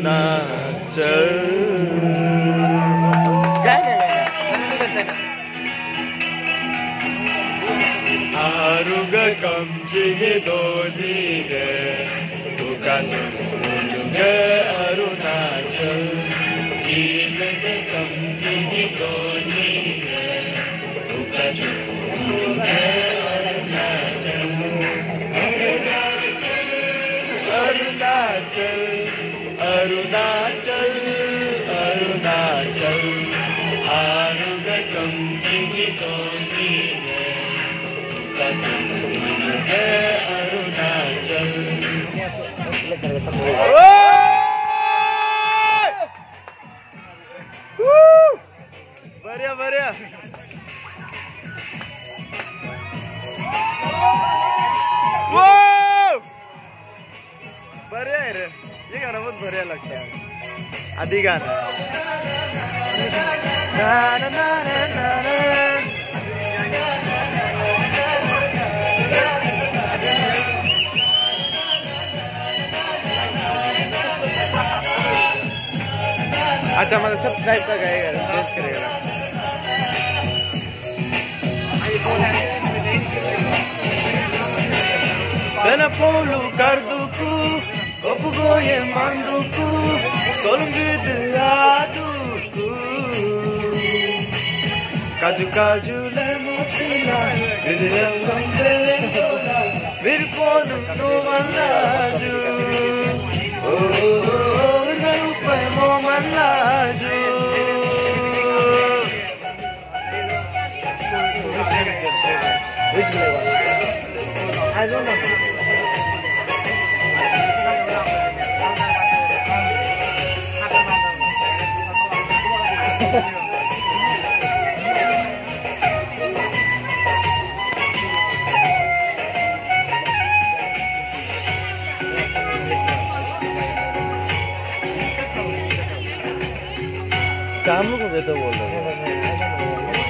अरुणाचल आरुग कमचिगे दोनी गे दुकान अरुणाचल जीवन कमचिगे दोनी अरुणाचल अरुणाचल आरुगकं जीवितोनि है अरुणाचल लगता है ना ना ना ना ना ना। अच्छा मतलब सब टाइप का गाएगा टेस्ट करेगा polu karduku Opugoye manduku Solungidu aduku Kaju kaju lemosina Didilam gambelen tola Virponu no manlaju Oh, oh, oh, Garupai mo manlaju I don't know. काम को बेहतर बोल रहे हैं।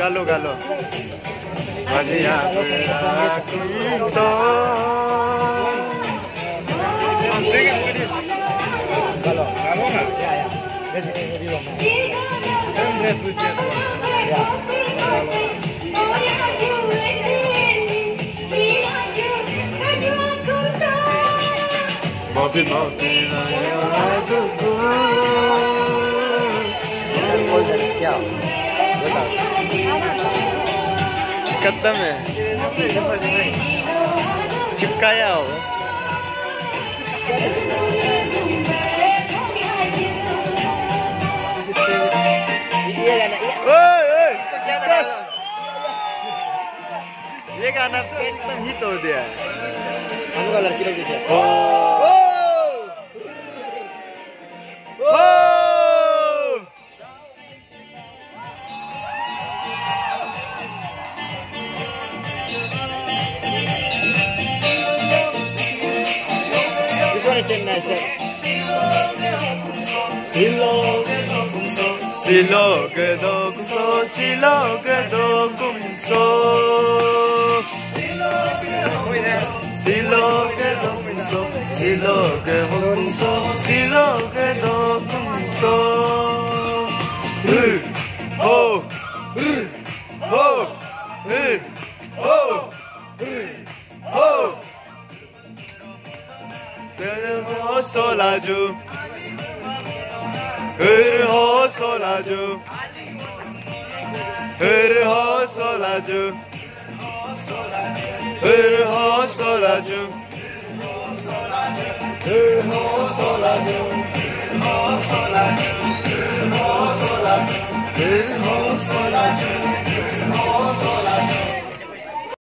গালো গালো Bobby, Bobby, I do good. क्या कदम है चिपकाया हो ये गाना एकदम हिट हो दिया है हमको लड़की लोग Oh! Kırho solacı Kırho solacı Kırho solacı Kırho solacı Kırho solacı Kırho solacı